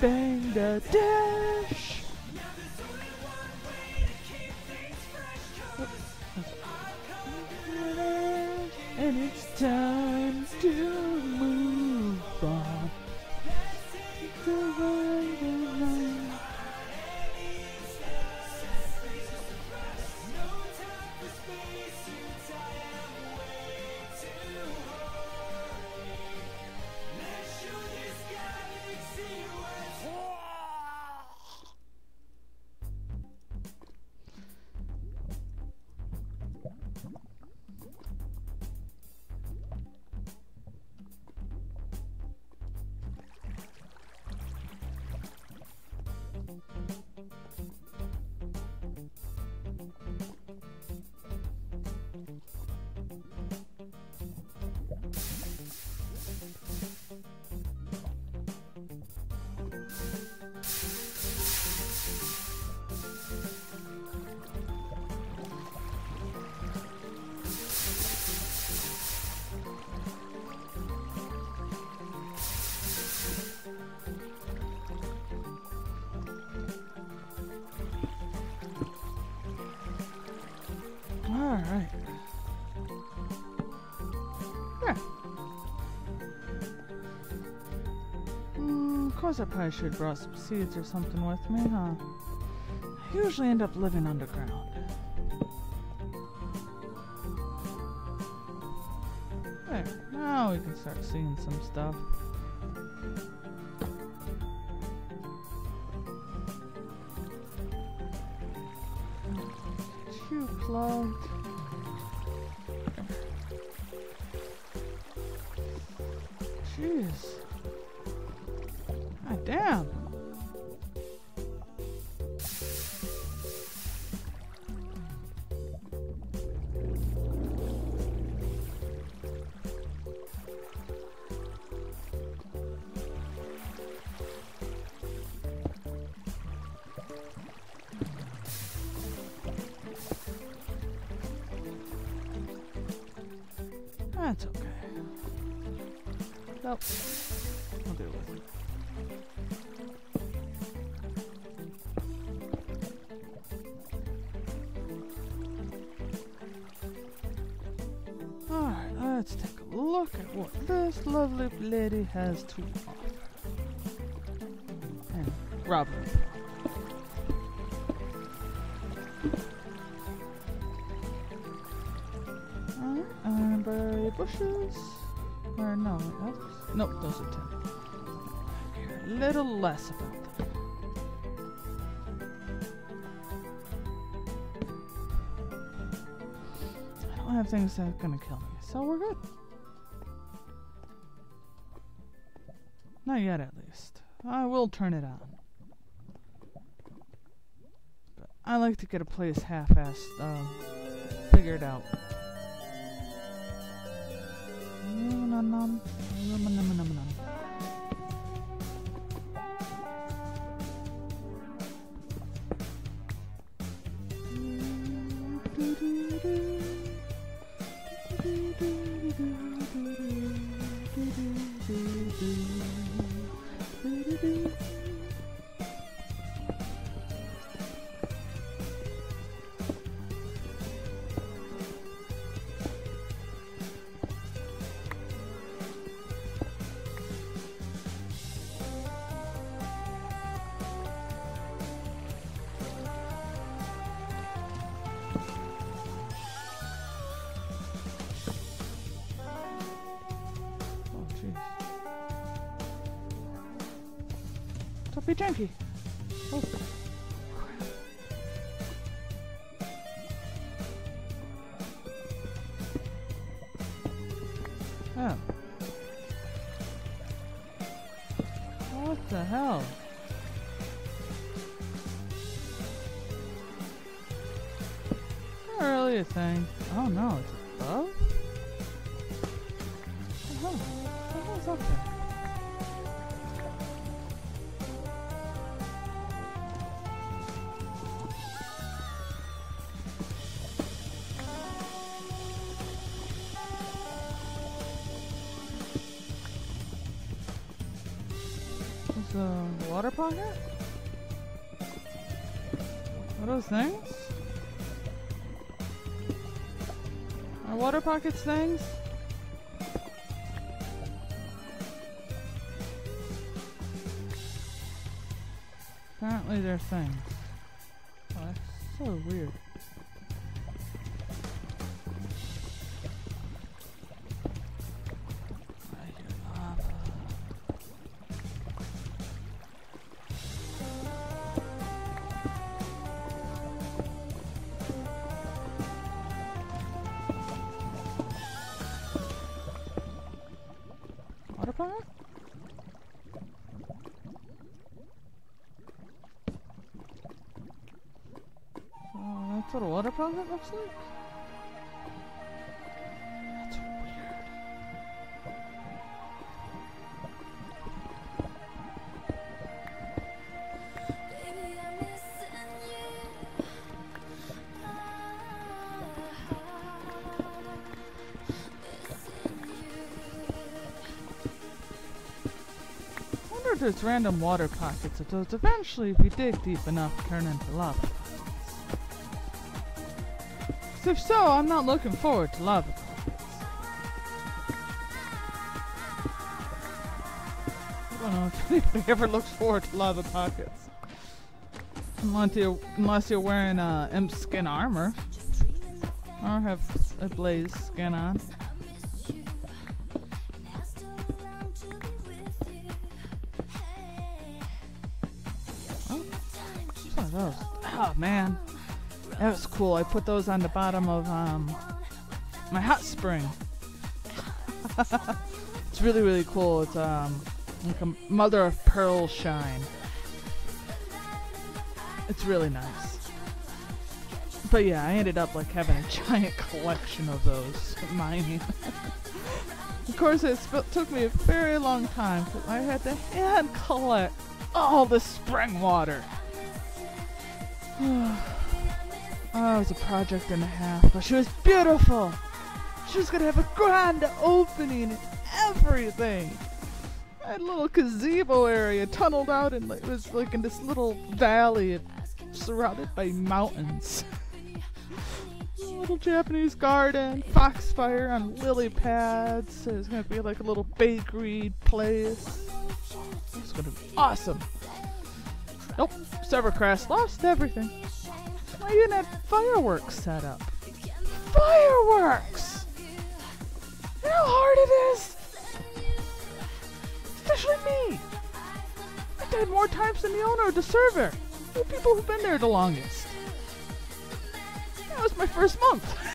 banged a dish. And it's time to move on. Course I probably should have brought some seeds or something with me, huh? I usually end up living underground. There, now we can start seeing some stuff. You plugged. Jeez. That's okay. Nope. I'll deal with it. Alright, let's take a look at what this lovely lady has to offer. Bushes. Or no, nope, those are ten. I care a little less about them. I don't have things that are gonna kill me, so we're good. Not yet, at least. I will turn it on. But I like to get a place half-assed, um, figured out. Num-num-num. Toppy janky. Oh. Oh. What the hell? Not really a thing. Oh no, it's the water pocket? What are those things? Are water pockets things? Apparently they're things. Oh, that's so weird. What a water pocket looks like? That's weird. I'm missing you. Missing I wonder if there's random water pockets of those eventually, if you dig deep enough, turn into lava pockets. 'Cause if so, I'm not looking forward to lava. I don't know if anybody ever looks forward to lava pockets. Unless you're, unless you're wearing uh, imp skin armor. Or have a blaze skin on. Oh? Oh man, that was cool. I put those on the bottom of um my hot spring. it's really really cool. It's um like a mother of pearl shine. It's really nice. But yeah, I ended up like having a giant collection of those mining. of course, it took me a very long time I had to hand collect all the spring water. oh, it was a project and a half, but she was beautiful. She was gonna have a grand opening and everything. I had a little gazebo area tunneled out and it was like in this little valley surrounded by mountains. Little Japanese garden, foxfire on lily pads. It was gonna be like a little bakery place. It's gonna be awesome. Nope, Severcrest lost everything. I even had fireworks set up. Fireworks! You know how hard it is? Especially me! I died more times than the owner of the server. The people who've been there the longest. That was my first month.